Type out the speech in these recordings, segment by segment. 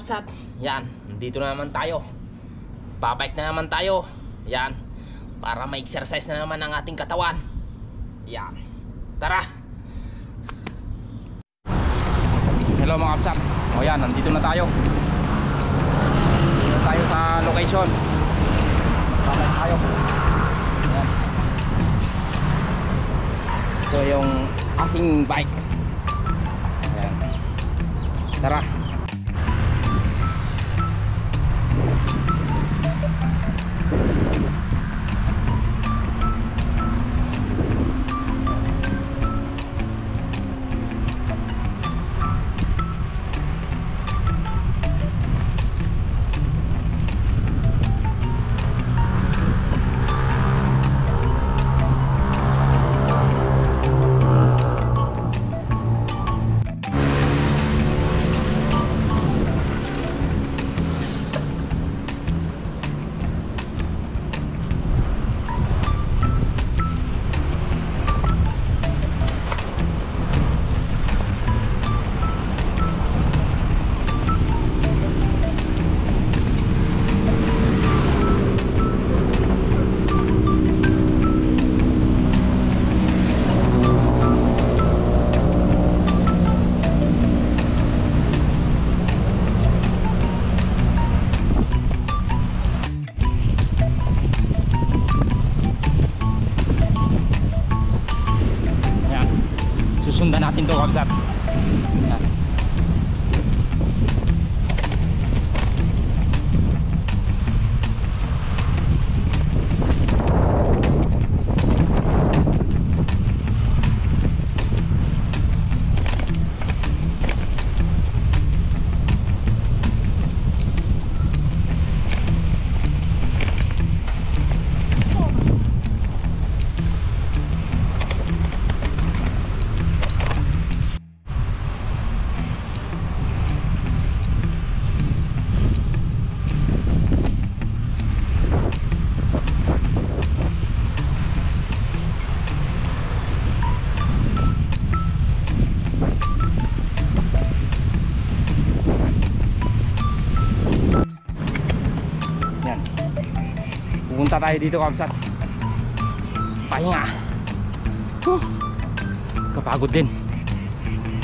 kapsat. Yan, dito na naman tayo. Babike na naman tayo. Yan, para ma-exercise na naman ang ating katawan. Yan. Tara! Hello mga kapsat. O yan, nandito na tayo. Dito tayo sa location. Babike tayo. Yan. Ito yung aking bike. Yan. Tara. Susundan natin tayo dito kapsat. Pahinga. Huh. Kapagod din.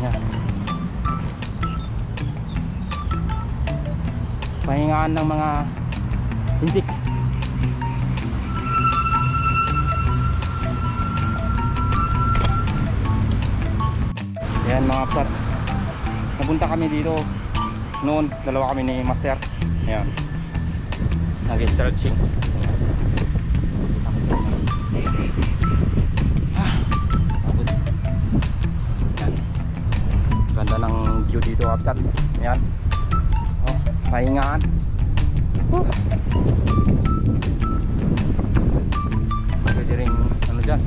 Yan. Pahingaan ng mga hintik. Yan mga kapsat. Napunta kami dito noon, dalawa kami ni Master. Ayan nag-stretching dito kapsat yan oh, pahingaan Woo. pwede rin ano dyan?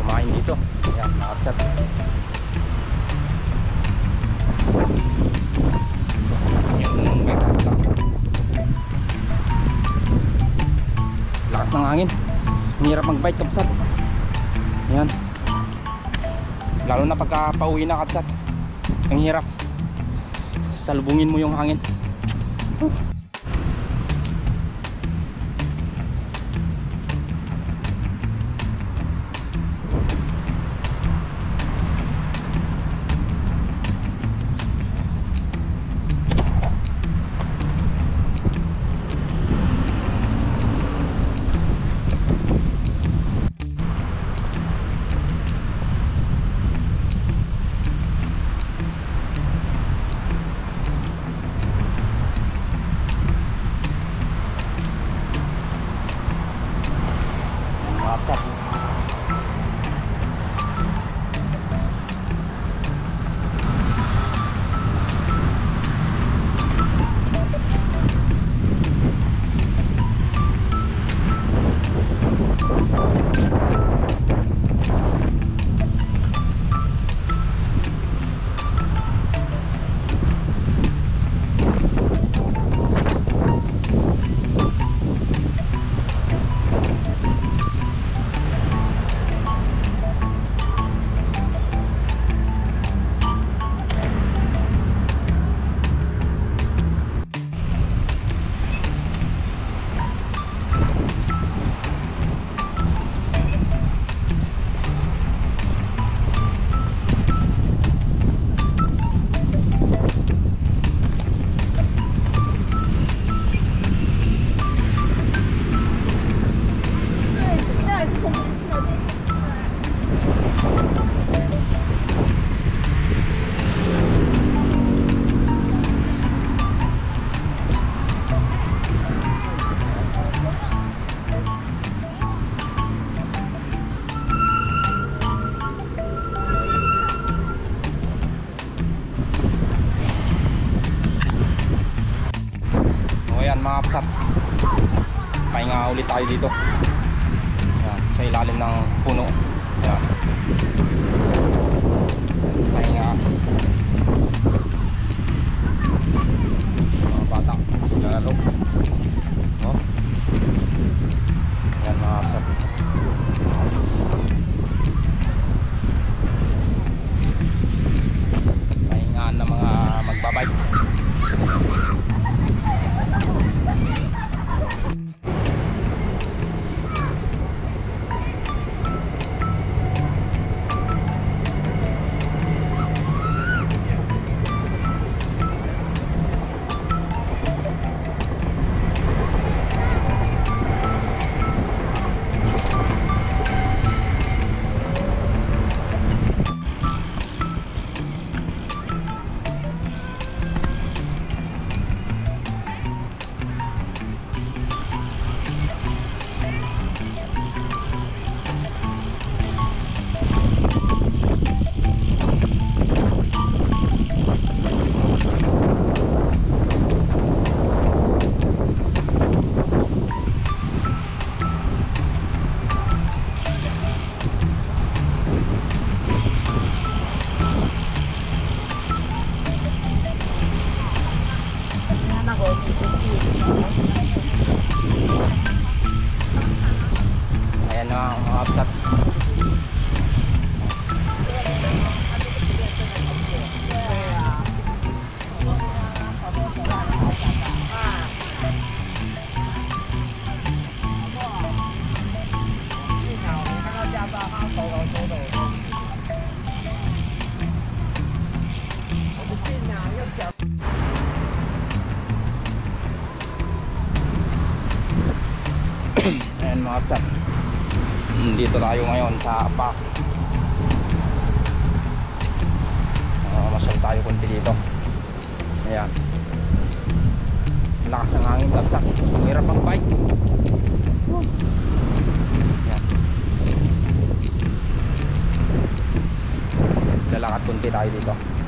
Kumain dito. Yan mga kapsat yung bike lang. lakas ng hangin. Ang hirap mag bike kapsat yan lalo na pagka pauwi na kapsat ang hirap. Salubungin mo yung hangin. ayan you 互相糊弄。ayan mga kapsat dito tayo ngayon sa park. Uh, masyal tayo konti dito. Ayan. Lakas ng hangin kapsat hirap ang bike. Ayan. Lalakad konti tayo dito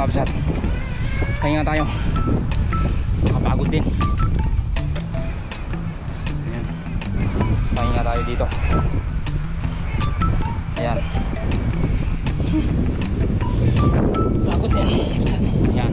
Pahinga tayo. Nakapagod din. Ayan. Pahinga tayo dito. Ayan. Pagod din. Ayan.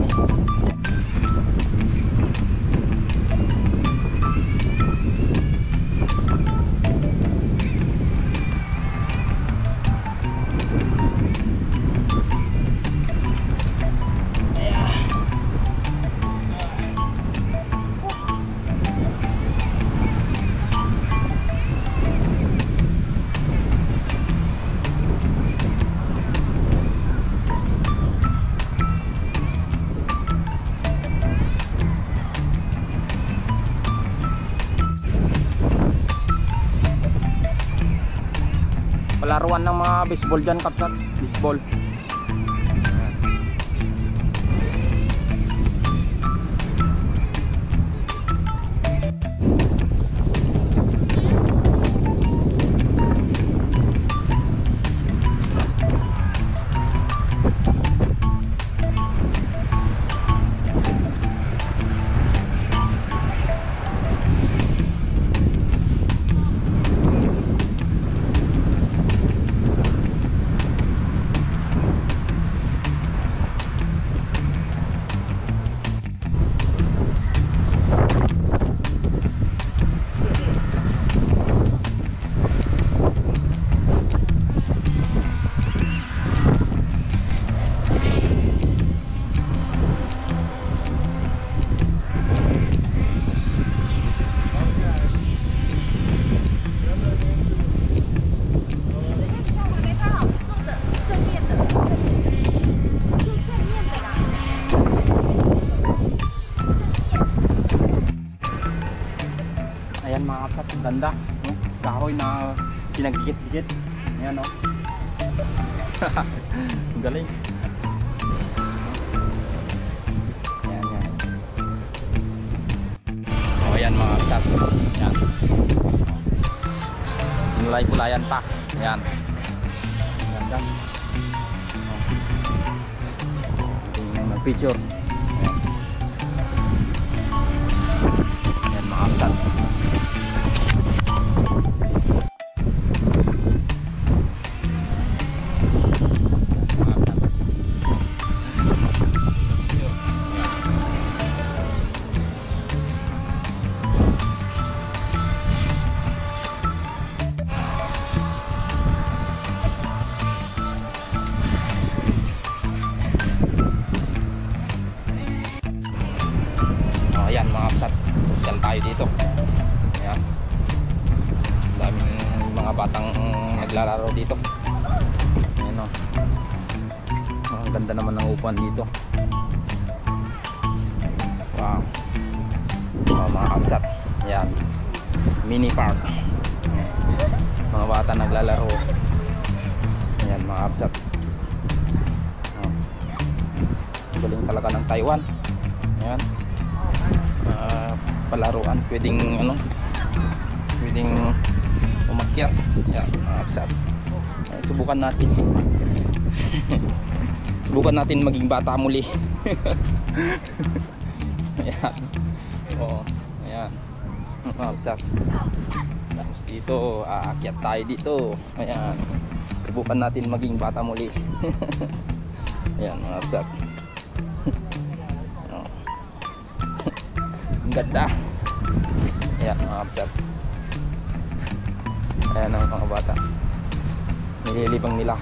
Palaruan ng mga baseball dyan, kapsat. Baseball. Ganda. No? Kahoy na pinagdikit-dikit. Ayan o. ang galing. Ayan, yan. O ayan mga kapsat. Ayan. Nulay-pulayan pa. Ayan. Ang Ganda. Tingnan ng picture. Ayan. Ayan mga kapsat. Batang naglalaro dito. Ayan o. Oh, ang ganda naman ng upuan dito. Wow. Oh, mga kapsat. Ayan. Mini park. Mga bata naglalaro. Ayan mga kapsat. Oh. Galing talaga ng Taiwan. Ayan ah, palaruan pwedeng ano pwedeng umakyat yan mga kapsat subukan natin. Subukan natin maging bata muli. Ayan. Oo. Ayan. Mga kapsat tapos dito aakyat tayo dito. Ayan. Subukan natin maging bata muli. Ayan mga kapsat. Ang ganda. Ayan mga kapsat. Ayan ang mga bata. Nililibang nila.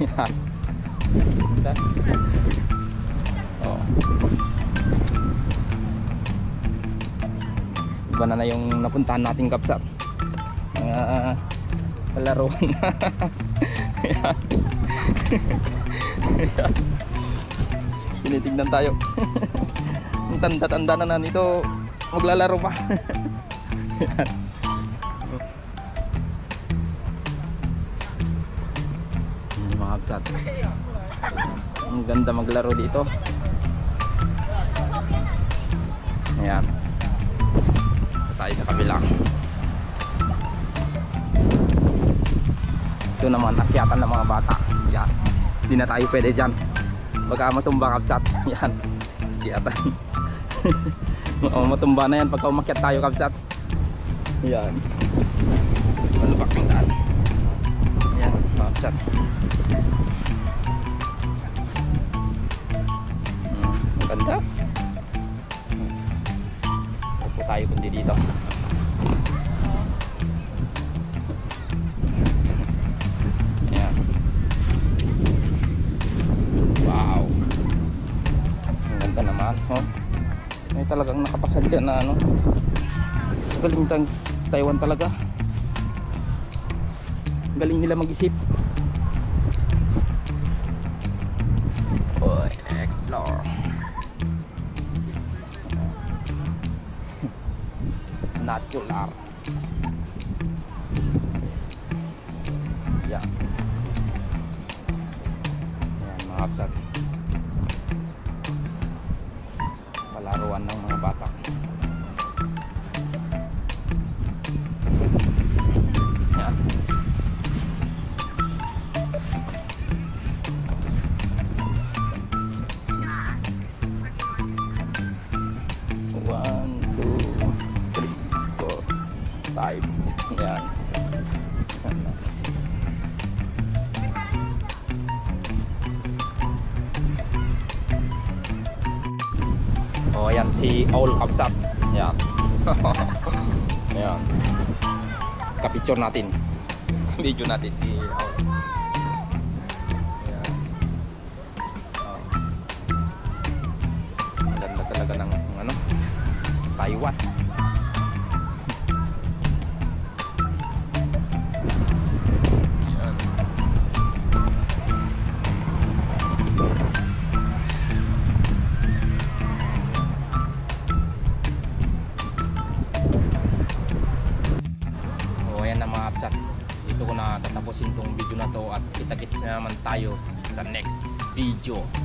Ganda. Oh. Iba na na yung napuntahan nating kapsat. Mga palaruan. Ayan. Ayan. Tinitignan tayo. Ang tanda-tanda na na nito maglalaro pa. Ayan. Ang ganda maglaro dito. Ayan. Tayo sa kabila. Ito naman, akyatan ng mga bata. Yan. Hindi na tayo pwede dyan. Baka matumba kapsat. Yan. Kiyatan. Oo, matumba na yan pagka umakyat tayo kapsat. Yan. Malubak ang daan. Yan, kapsat. Ganda. Upo tayo kundi dito. Ayan. Wow. Ang ganda naman. Oh. May talagang nakapasad dyan na ano. Galing tang Taiwan talaga. Galing nila mag-isip. Explore. Natural. Yan. Yan, mga kapsat. Palaruan ng mga bata. Yan. One, two, five. Yan. Oh, ayan si Owl Kapsat. Yan. Ayan. Kapicture natin. Video natin si Owl. 救。